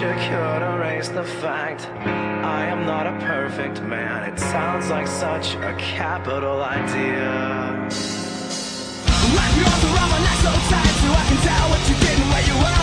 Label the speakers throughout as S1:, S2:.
S1: picture could erase the fact I am not a perfect man. It sounds like such a capital idea.
S2: Wrap your arms around my neck so tight so I can tell what you did and where you were.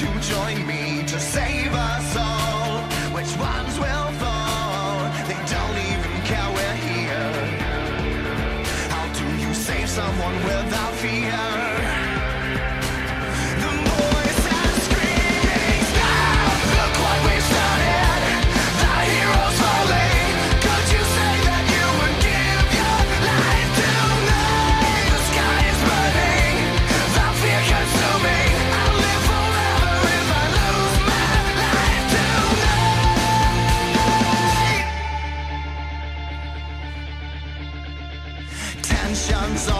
S2: to
S1: join me?
S3: comes on.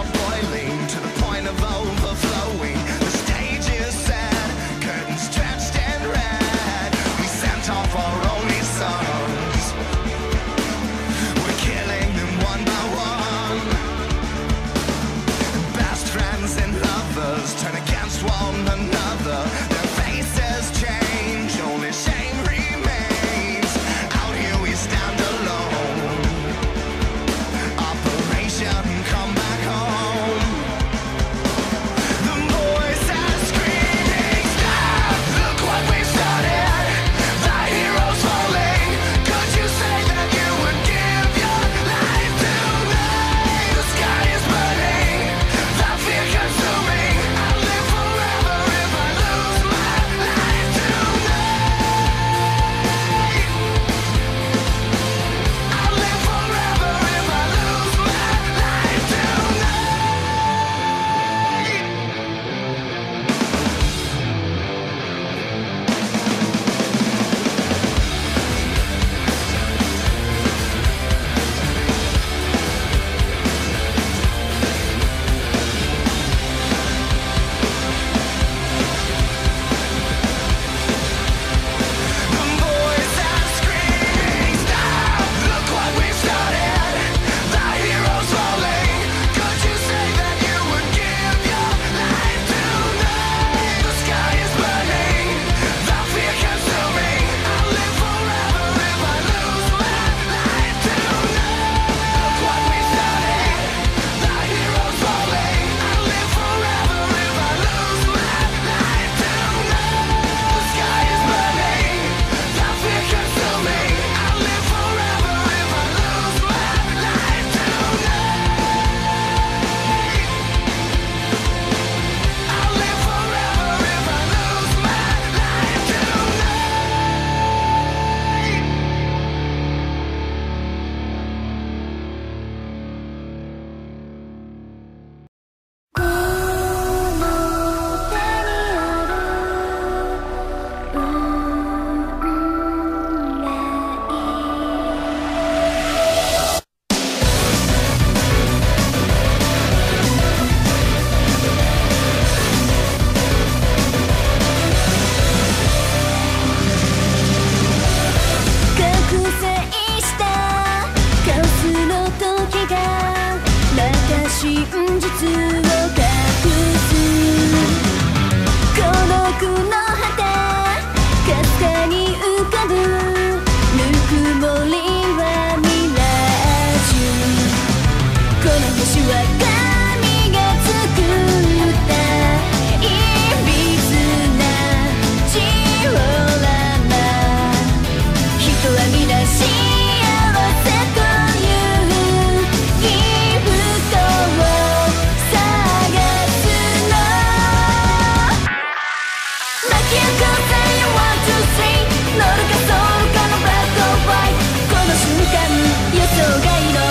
S3: 実を隠す。孤独なむ予想
S2: 外の